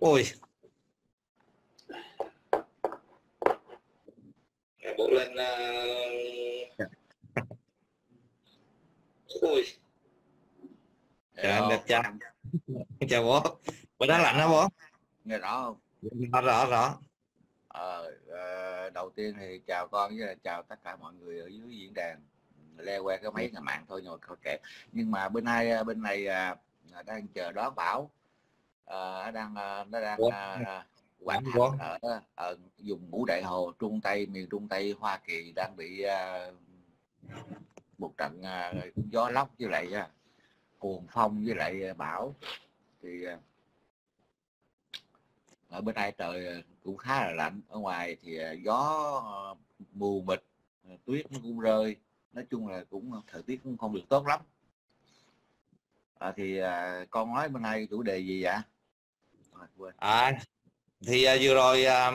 ôi. Bộ lên uh... ui Trời anh đẹp trai. Chào bố. Bữa đó lạnh hả bố? Nghe rõ không? Rõ rõ rõ. Ờ, ờ, đầu tiên thì chào con với chào tất cả mọi người ở dưới diễn đàn. Le que cái mấy nhà mạng thôi nhưng mà kệ. Nhưng mà bên này bên này à, đang chờ đón bão đang nó đang à, quảng ở, ở vùng ngũ đại hồ trung tây miền trung tây hoa kỳ đang bị uh, một trận uh, gió lốc với lại uh, cuồng phong với lại bão. Thì uh, ở bên đây trời cũng khá là lạnh ở ngoài thì gió mù mịt tuyết nó cũng rơi. Nói chung là cũng thời tiết cũng không được tốt lắm. À, thì à, con nói bên này chủ đề gì vậy à, thì à, vừa rồi à,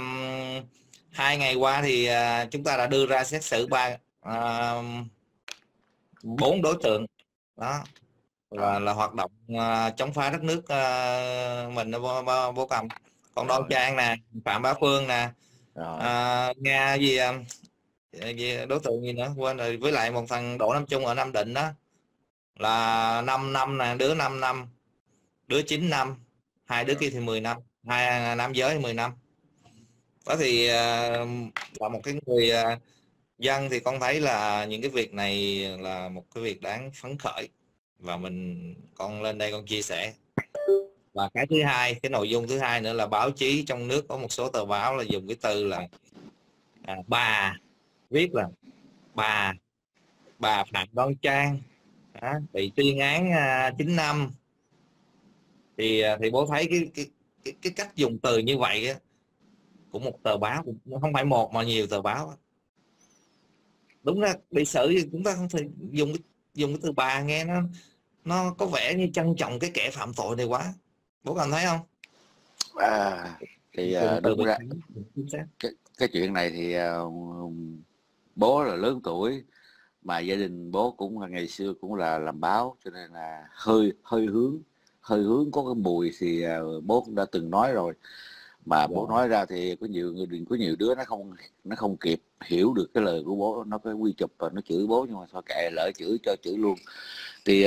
hai ngày qua thì à, chúng ta đã đưa ra xét xử ba à, bốn đối tượng. Đó là, là hoạt động à, chống phá đất nước à, mình bố, bố, bố cầm. Còn Đoan Trang nè Phạm Bá Phương nè à, Nga gì à, gì đối tượng gì nữa quên rồi. Với lại một thằng Đỗ Nam Trung ở Nam Định đó là 5 năm nè đứa 5 năm đứa 9 năm hai đứa kia thì 10 năm hai à, nam giới 10 năm. Đó thì à, là một cái người à, dân thì con thấy là những cái việc này là một cái việc đáng phấn khởi. Và mình con lên đây con chia sẻ. Và cái thứ hai cái nội dung thứ hai nữa là báo chí trong nước có một số tờ báo là dùng cái từ là à, bà viết là bà bà phạm đoan trang à, bị tuyên án à, 9 năm thì à, thì bố thấy cái cái cái, cái cách dùng từ như vậy á, của một tờ báo cũng không phải một mà nhiều tờ báo đúng ra bị xử thì chúng ta không thể dùng dùng cái từ bà nghe nó nó có vẻ như trân trọng cái kẻ phạm tội này quá. Bố cảm thấy không? À thì uh, đúng ra cái, cái chuyện này thì uh, bố là lớn tuổi mà gia đình bố cũng ngày xưa cũng là làm báo cho nên là hơi hơi hướng hơi hướng có cái mùi thì uh, bố cũng đã từng nói rồi. Mà bố dạ. nói ra thì có nhiều người có nhiều đứa nó không nó không kịp hiểu được cái lời của bố nó cái quy chụp và nó chửi bố nhưng mà thôi kệ lỡ chửi cho chửi luôn. Thì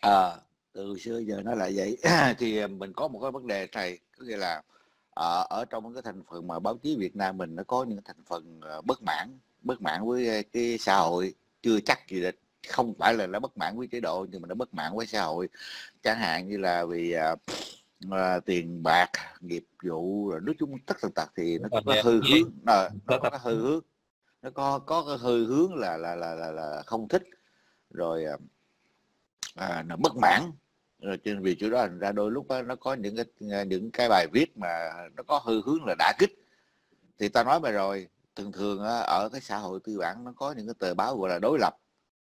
à, từ xưa giờ nó lại vậy. Thì mình có một cái vấn đề thầy có nghĩa là ở, ở trong cái thành phần mà báo chí Việt Nam mình nó có những thành phần bất mãn bất mãn với cái xã hội chưa chắc gì định không phải là nó bất mãn với chế độ nhưng mà nó bất mãn với xã hội. Chẳng hạn như là vì uh, tiền bạc nghiệp vụ rồi nói chung tất tần tật thì nó có hư hướng nó, nó có hư hướng nó có có cái hư hướng là là là là, là không thích rồi à, nó bất mãn. Rồi trên vì chỗ đó thành ra đôi lúc đó, nó có những cái những cái bài viết mà nó có hư hướng là đã kích. Thì ta nói mà rồi thường thường ở cái xã hội tư bản nó có những cái tờ báo gọi là đối lập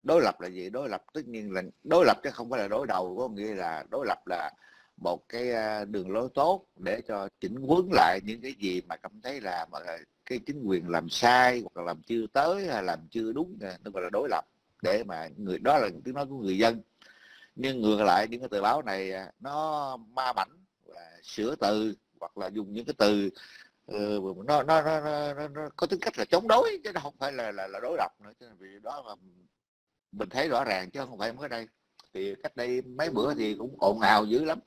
đối lập là gì? Đối lập tất nhiên là đối lập chứ không phải là đối đầu có nghĩa là đối lập là một cái đường lối tốt để cho chỉnh quấn lại những cái gì mà cảm thấy là mà cái chính quyền làm sai hoặc là làm chưa tới hay làm chưa đúng nó gọi là đối lập. Để mà người đó là tiếng nói của người dân. Nhưng ngược lại những cái tờ báo này nó ma mảnh và sửa từ hoặc là dùng những cái từ nó, nó, nó, nó, nó có tính cách là chống đối chứ nó không phải là là, là đối lập nữa. Cho nên vì đó là mình thấy rõ ràng chứ không phải mới đây. Thì cách đây mấy bữa thì cũng ồn ào dữ lắm.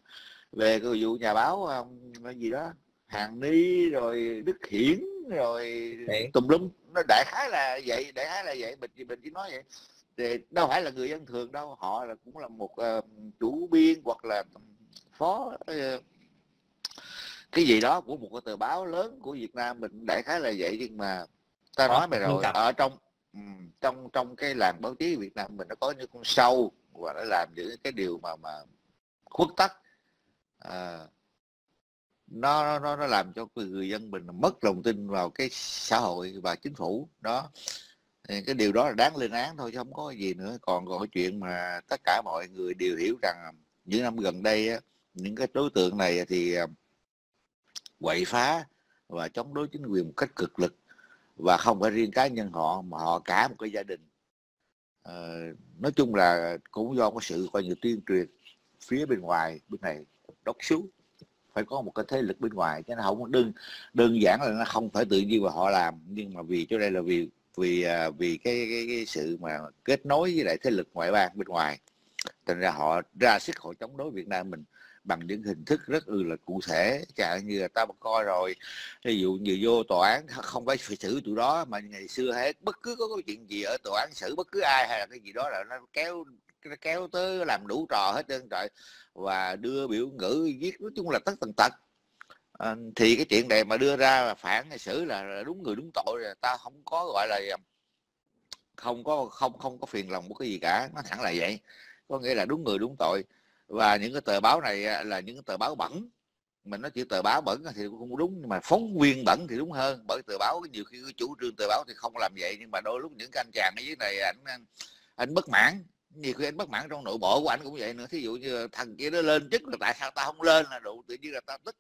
Về cái vụ nhà báo gì đó hàng ni rồi đức hiển rồi tùm lum. Nó đại khái là vậy đại khái là vậy. Mình mình chỉ nói vậy. Thì đâu phải là người dân thường đâu. Họ là cũng là một uh, chủ biên hoặc là phó uh, cái gì đó của một cái tờ báo lớn của Việt Nam. Mình đại khái là vậy. Nhưng mà ta nói mày rồi ở trong Ừ, trong trong cái làng báo chí Việt Nam mình nó có những con sâu và nó làm những cái điều mà mà khuất tất. À, nó nó nó làm cho người dân mình mất lòng tin vào cái xã hội và chính phủ. Đó. Thì cái điều đó là đáng lên án thôi chứ không có gì nữa. Còn còn cái chuyện mà tất cả mọi người đều hiểu rằng những năm gần đây á, những cái đối tượng này thì à, quậy phá và chống đối chính quyền một cách cực lực và không phải riêng cá nhân họ mà họ cả một cái gia đình. À, nói chung là cũng do có sự coi như tuyên truyền phía bên ngoài bên này đốc xuống phải có một cái thế lực bên ngoài chứ nó không đơn đơn giản là nó không phải tự nhiên mà họ làm. Nhưng mà vì chỗ đây là vì vì à, vì cái, cái, cái sự mà kết nối với lại thế lực ngoại bang bên ngoài. Thành ra họ ra sức họ chống đối Việt Nam mình bằng những hình thức rất là cụ thể. Chẳng như là ta coi rồi ví dụ như vô tòa án không phải phải xử tụi đó mà ngày xưa hết bất cứ có cái chuyện gì ở tòa án xử bất cứ ai hay là cái gì đó là nó kéo nó kéo tới làm đủ trò hết trơn trời và đưa biểu ngữ viết nói chung là tất tần tật. À, thì cái chuyện này mà đưa ra là phản hay xử là, là đúng người đúng tội là ta không có gọi là à, không có không không có phiền lòng một cái gì cả nó thẳng là vậy. Có nghĩa là đúng người đúng tội và những cái tờ báo này à, là những cái tờ báo bẩn. Mình nói chữ tờ báo bẩn thì cũng không đúng, nhưng mà phóng viên bẩn thì đúng hơn. Bởi tờ báo, nhiều khi cái chủ trương tờ báo thì không làm vậy, nhưng mà đôi lúc những cái anh chàng ở dưới này anh anh à, bất mãn. Nhiều khi anh bất mãn trong nội bộ của anh cũng vậy nữa. Thí dụ như thằng kia nó lên chức là tại sao ta không lên là đủ? Tự nhiên là ta tức.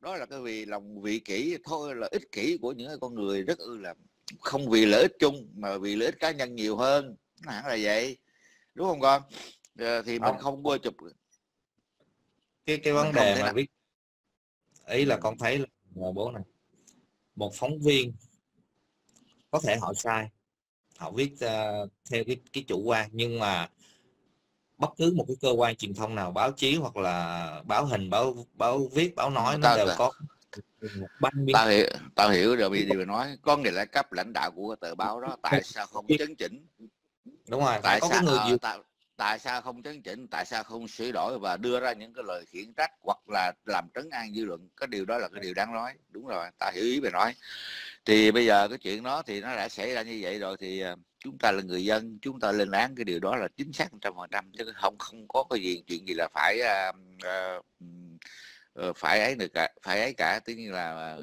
Đó là cái vì lòng vị kỷ, thôi là ích kỷ của những con người rất ư là không vì lợi ích chung, mà vì lợi ích cá nhân nhiều hơn. Nó hẳn là vậy. Đúng không con? Ờ, thì mình không. mua chụp. Cái cái vấn đề mà viết ý là con thấy là bố này một phóng viên có thể họ sai họ viết uh, theo cái cái chủ quan nhưng mà bất cứ một cái cơ quan truyền thông nào báo chí hoặc là báo hình báo báo viết báo nói nó đều có tao hiểu tao hiểu rồi bây giờ nói có nghĩa là cấp lãnh đạo của tờ báo đó tại sao không chấn chỉnh? Đúng rồi tại sao người uh, tại, tại sao không chấn chỉnh tại sao không sửa đổi và đưa ra những cái lời khiển trách hoặc là làm trấn an dư luận? Cái điều đó là cái điều đáng nói. Đúng rồi ta hiểu ý về nói. Thì bây giờ cái chuyện đó thì nó đã xảy ra như vậy rồi thì ờ, chúng ta là người dân chúng ta lên án cái điều đó là chính xác trăm phần trăm chứ không không có cái gì chuyện gì là phải uh, uh, phải ấy được cả phải ấy cả. Tất nhiên là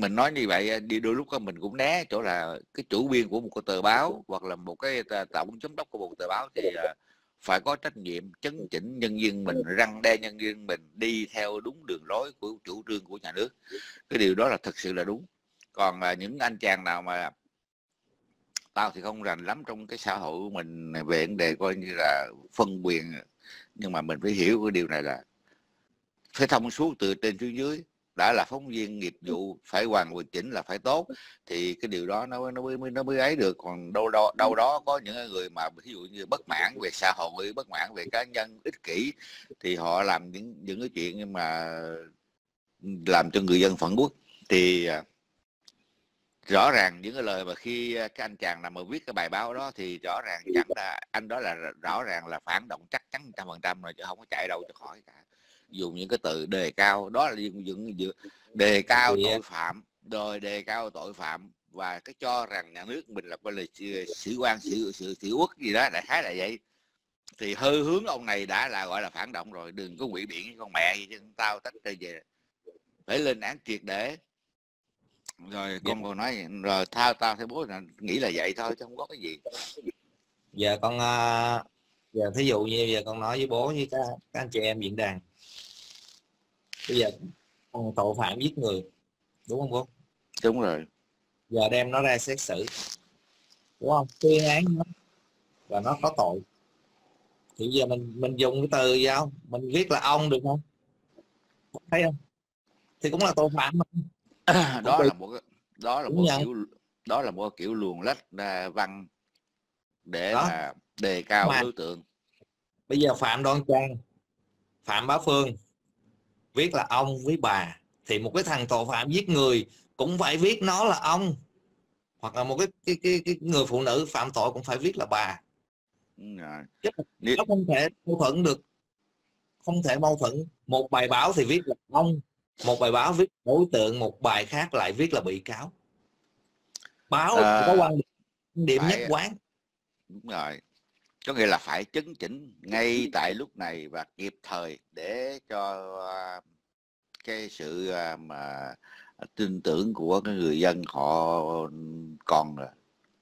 mình nói như vậy ờ, đi đôi lúc mình cũng né chỗ là cái chủ biên của một cái tờ báo hoặc là một cái tổng giám đốc của một tờ báo thì ờ, phải có trách nhiệm chấn chỉnh nhân viên mình răng đe nhân viên mình đi theo đúng đường lối của chủ trương của nhà nước. Cái điều đó là thực sự là đúng. Còn à, những anh chàng nào mà tao thì không rành lắm trong cái xã hội của mình về vấn đề coi như là phân quyền nhưng mà mình phải hiểu cái điều này là phải thông suốt từ trên xuống dưới đã là phóng viên nghiệp vụ phải hoàn chỉnh là phải tốt thì cái điều đó nó nó mới nó mới ấy được. Còn đâu đó đâu đó có những người mà ví dụ như bất mãn về xã hội bất mãn về cá nhân ích kỷ thì họ làm những những cái chuyện mà làm cho người dân phẫn quốc. Thì à, rõ ràng những cái lời mà khi cái anh chàng nào mà viết cái bài báo đó thì rõ ràng chẳng là anh đó là rõ ràng là phản động chắc chắn trăm phần trăm rồi chứ không có chạy đâu cho khỏi cả dùng những cái từ đề cao đó là những đề cao tội phạm rồi đề cao tội phạm và cái cho rằng nhà nước mình là coi là sĩ quan sĩ sự sĩ quốc gì đó đại khái là vậy. Thì hơi hướng ông này đã là gọi là phản động rồi đừng có quỷ biển con mẹ gì chứ tao tách ra về. Phải lên án triệt để. Rồi con còn nói rồi thao tao theo bố là nghĩ là vậy thôi chứ không có cái gì. Giờ con uh, giờ thí dụ như giờ con nói với bố với các, các anh chị em diễn đàn bây giờ tội phạm giết người đúng không bố đúng rồi. Giờ đem nó ra xét xử. Đúng không? Tuyên án nó. Và nó có tội. Thì giờ mình mình dùng cái từ gì không? Mình viết là ông được không? Thấy không? Thì cũng là tội phạm mà. đó là một đó là một kiểu đó là một kiểu luồn lách văn để đó. là đề cao mà, đối tượng. bây giờ phạm đoan trang phạm bá phương viết là ông với bà thì một cái thằng tội phạm giết người cũng phải viết nó là ông hoặc là một cái cái cái, cái người phụ nữ phạm tội cũng phải viết là bà. Chứ nó không thể mâu thuẫn được không thể mâu thuẫn. Một bài báo thì viết là ông một bài báo viết đối tượng một bài khác lại viết là bị cáo. Báo à, có quan điểm, điểm nhất quán. Đúng rồi có nghĩa là phải chấn chỉnh ngay tại lúc này và kịp thời để cho à, cái sự à, mà tin tưởng của cái người dân họ còn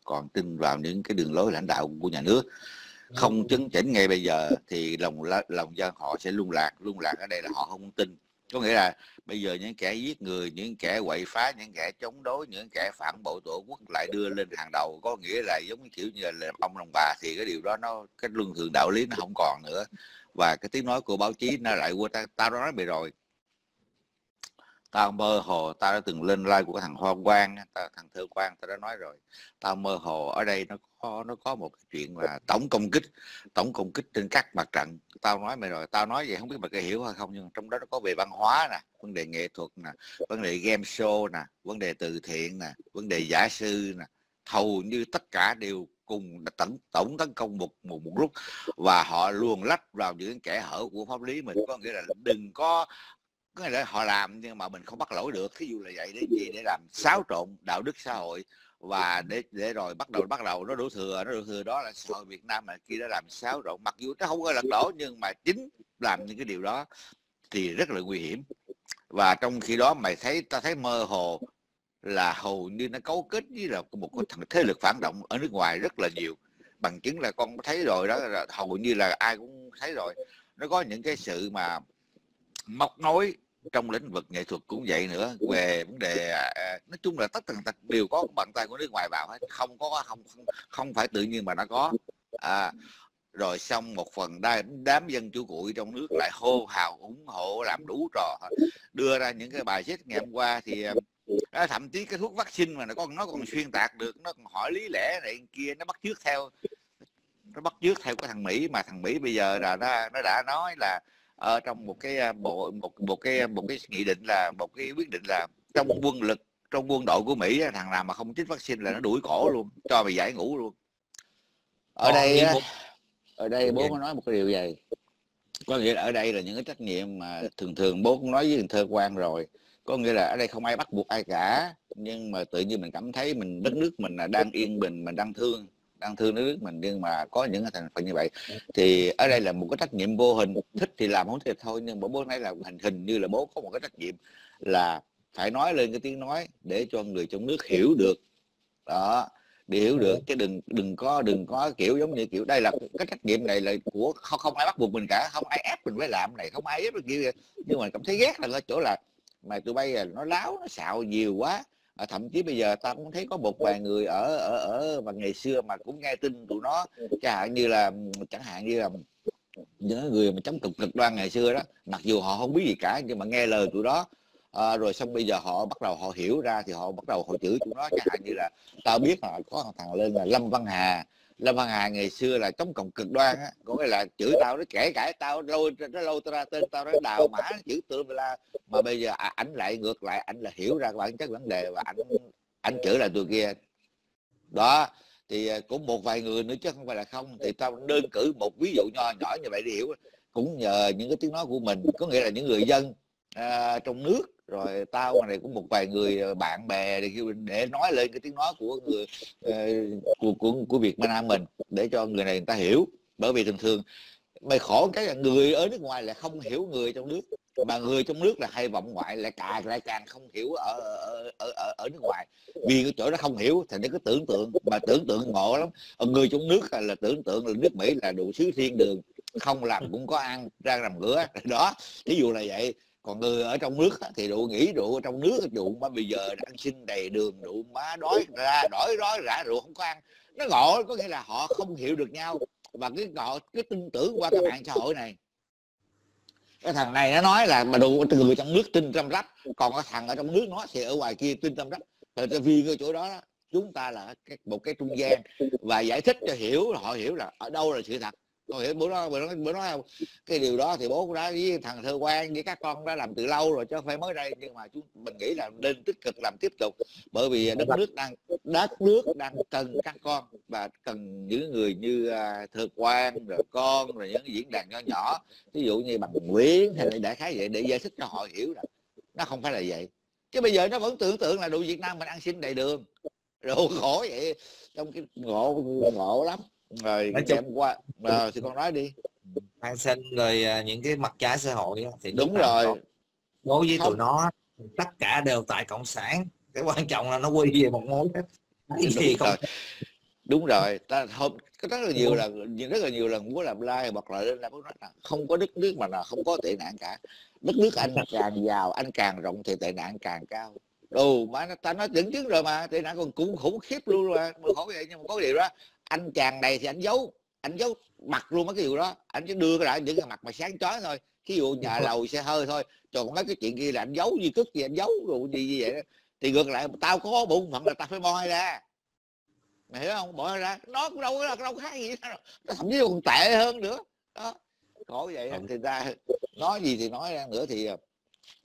còn tin vào những cái đường lối lãnh đạo của nhà nước. Không chấn chỉnh ngay bây giờ thì lòng lòng dân họ sẽ lung lạc lung lạc ở đây là họ không tin. Có nghĩa là bây giờ những kẻ giết người, những kẻ quậy phá, những kẻ chống đối, những kẻ phản bội tổ quốc lại đưa lên hàng đầu. Có nghĩa là giống như kiểu như là ông đồng bà thì cái điều đó nó, cái luân thường đạo lý nó không còn nữa. Và cái tiếng nói của báo chí nó lại qua ta, tao nói mày rồi tao mơ hồ tao đã từng lên like của thằng Hoa Quang tao, thằng Thơ Quang tao đã nói rồi. Tao mơ hồ ở đây nó có nó có một cái chuyện là tổng công kích tổng công kích trên các mặt trận. Tao nói mày rồi tao nói vậy không biết mày có hiểu hay không nhưng trong đó nó có về văn hóa nè vấn đề nghệ thuật nè vấn đề game show nè vấn đề từ thiện nè vấn đề giả sư nè. Hầu như tất cả đều cùng tổng tổng tấn công một một một lúc. Và họ luồn lách vào những kẻ hở của pháp lý mình có nghĩa là đừng có có là họ làm nhưng mà mình không bắt lỗi được ví dụ là vậy để gì để làm xáo trộn đạo đức xã hội và để để rồi bắt đầu bắt đầu nó đổ thừa nó đổ thừa đó là xã hội Việt Nam mà kia đã làm xáo trộn mặc dù nó không có lật đổ nhưng mà chính làm những cái điều đó thì rất là nguy hiểm. Và trong khi đó mày thấy ta thấy mơ hồ là hầu như nó cấu kết với là một cái thằng thế lực phản động ở nước ngoài rất là nhiều. Bằng chứng là con thấy rồi đó là hầu như là ai cũng thấy rồi. Nó có những cái sự mà móc nối trong lĩnh vực nghệ thuật cũng vậy nữa về vấn đề à, à nói chung là tất tần tật đều có bàn tay của nước ngoài vào hết không có không không, không phải tự nhiên mà nó có. À, rồi xong một phần đám, đám dân chủ cụi trong nước lại hô hào ủng hộ làm đủ trò đưa ra những cái bài viết ngày hôm qua thì à, à, thậm chí cái thuốc vaccine mà nó còn nó còn xuyên tạc được nó còn hỏi lý lẽ này kia nó bắt chước theo nó bắt chước theo cái thằng Mỹ mà thằng Mỹ bây giờ là nó nó đã nói là ở trong một cái à, bộ một một cái một cái nghị định là một cái quyết định là trong quân lực trong quân đội của Mỹ thằng nào mà không chích vaccine là nó đuổi cổ luôn cho mày giải ngũ luôn. Ở đây ở đây bố có nói một cái điều gì có nghĩa là ở đây là những cái trách nhiệm mà thường thường bố cũng nói với thơ quan rồi. Có nghĩa là ở đây không ai bắt buộc ai cả nhưng mà tự nhiên mình cảm thấy mình đất nước mình là đang yên bình mình đang thương đang thương nước mình nhưng mà có những thành phần như vậy. Thì ở đây là một cái trách nhiệm vô hình thích thì làm không thích thôi nhưng mà bố nói là hình hình như là bố có một cái trách nhiệm là phải nói lên cái tiếng nói để cho người trong nước hiểu được. Đó để hiểu được chứ đừng đừng có đừng có kiểu giống như kiểu đây là cái trách nhiệm này là của không không ai bắt buộc mình cả không ai ép mình phải làm này không ai ép mình kia. Nhưng mà cảm thấy ghét là ở chỗ là mà tụi bay nó láo nó xạo nhiều quá à, thậm chí bây giờ ta cũng thấy có một vài người ở ở ở và ngày xưa mà cũng nghe tin tụi nó chẳng hạn như là chẳng hạn như là những người mà chống cực cực đoan ngày xưa đó mặc dù họ không biết gì cả nhưng mà nghe lời tụi đó. À, rồi xong bây giờ họ bắt đầu họ hiểu ra thì họ bắt đầu họ chửi tụi nó chẳng hạn như là tao biết là có thằng lên là lâm văn hà lâm văn hà ngày xưa là chống cộng cực đoan á có nghĩa là chửi tao nó kể cả tao lâu nó lâu tao ra tên tao nó đào mã chửi tụi là mà bây giờ à, ảnh lại ngược lại ảnh là hiểu ra bản chất vấn đề và ảnh ảnh chửi là tụi kia. Đó thì à, cũng một vài người nữa chứ không phải là không. Thì tao đơn cử một ví dụ nho nhỏ như vậy để hiểu. Cũng nhờ những cái tiếng nói của mình có nghĩa là những người dân à, trong nước rồi tao này cũng một vài người ờ, bạn bè để để nói lên cái tiếng nói của người uh, của, của của Việt Nam mình để cho người này người ta hiểu. Bởi vì thường thường mày khổ cái là người ở nước ngoài là không hiểu người trong nước mà người trong nước là hay vọng ngoại lại càng lại càng không hiểu ở ở ở, ở nước ngoài. Vì cái chỗ đó không hiểu thì nó cứ tưởng tượng mà tưởng tượng ngộ lắm. Người trong nước là tưởng tượng là nước Mỹ là đủ sứ thiên đường không làm cũng có ăn ra làm cửa đó ví dụ là vậy còn người ở trong nước thì rượu nghĩ rượu ở trong nước rượu mà bây giờ đang xin đầy đường, rượu má đói ra, đói đói, rã rượu không có ăn. Nó ngộ, có nghĩa là họ không hiểu được nhau. Và cái ngộ, cái tin tưởng qua cái mạng xã hội này. Cái thằng này nó nói là mà đủ người trong nước tin trăm rách, còn cái thằng ở trong nước nó thì ở ngoài kia tin trăm rách. Thì vì cái chỗ đó, chúng ta là một cái trung gian. Và giải thích cho hiểu, họ hiểu là ở đâu là sự thật rồi bố bữa đó bữa đó, bữa nói cái điều đó thì bố cũng đã với thằng thơ quan với các con đã làm từ lâu rồi chứ không phải mới đây, nhưng mà chúng, mình nghĩ là nên tích cực làm tiếp tục, bởi vì đất nước đang, đất nước đang cần các con và cần những người như à, thơ quan rồi con, rồi những diễn đàn nhỏ nhỏ ví dụ như bằng nguyễn hay là đại khái vậy, để giải thích cho họ hiểu là nó không phải là vậy. Chứ bây giờ nó vẫn tưởng tượng là đồ Việt Nam mình ăn xin đầy đường. Rồi khổ vậy, trong cái ngộ ngộ lắm rồi nói chung qua. à, thì con nói đi. An sinh rồi à, những cái mặt trái xã hội thì đúng rồi. đối với tụi nó tất cả đều tại cộng sản. Cái quan trọng là nó quy về một mối cái gì không? đúng rồi. Ta hôm có rất là nhiều là rất là nhiều lần muốn làm like hoặc là lên làm nói là không có đất nước mà là không có tệ nạn cả. Đất nước anh càng giàu anh càng rộng thì tệ nạn càng cao. Đồ mà ta nói dẫn chứng rồi mà tệ nạn còn cũng khủng khiếp luôn mà khổ vậy nhưng mà có điều đó anh chàng này thì anh giấu anh giấu mặt luôn mấy cái điều đó. Anh chỉ đưa cái lại những cái mặt mà sáng chói thôi. Ví dụ nhà lầu xe hơi thôi. Còn mấy cái chuyện kia là anh giấu gì cất gì anh giấu rồi gì như vậy đó. thì ngược lại tao có bụng phận là tao phải moi ra. Mày hiểu không? Bỏ ra. Nó cũng đâu có đâu khác gì nó thậm chí còn tệ hơn nữa. Đó. Khổ vậy ừ. thì ra nói gì thì nói ra nữa thì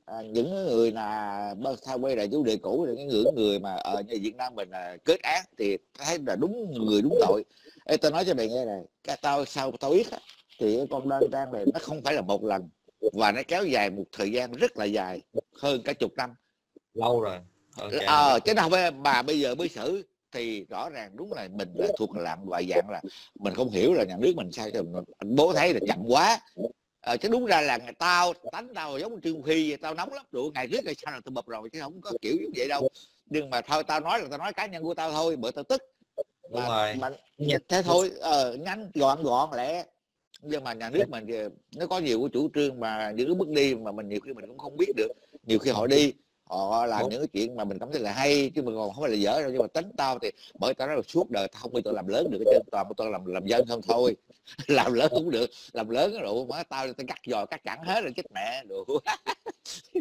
à, những người là thay quay lại chủ đề cũ là những người người mà ở như Việt Nam mình là kết án thì thấy là đúng người đúng tội. Ê, tao nói cho mày nghe này cái tao sao tao biết á, thì con đơn trang này nó không phải là một lần và nó kéo dài một thời gian rất là dài hơn cả chục năm. Lâu rồi ờ à, chứ nào phải bà bây giờ mới xử thì rõ ràng đúng là mình là thuộc làm loại dạng là mình không hiểu là nhà nước mình sao cho mình, bố thấy là chậm quá ờ, chứ đúng ra là ngày tao tánh tao giống trương phi vậy tao nóng lắm. Đủ ngày trước ngày sau là tao bập rồi chứ không có kiểu như vậy đâu. Nhưng mà thôi tao nói là tao nói cá nhân của tao thôi bởi tao tức. Đúng mà, rồi. mà, thế thôi ờ, ngắn gọn gọn lẽ nhưng mà nhà nước mình nó có nhiều cái chủ trương mà những cái bước đi mà mình nhiều khi mình cũng không biết được. Nhiều khi họ đi họ làm Đúng. những cái chuyện mà mình cảm thấy là hay chứ mình còn không phải là dở đâu nhưng mà tính tao thì bởi tao nói là suốt đời tao không bao giờ làm lớn được cái chân toàn tao làm làm dân không thôi làm lớn cũng được làm lớn rồi má tao tao cắt giò cắt cẳng hết rồi chết mẹ được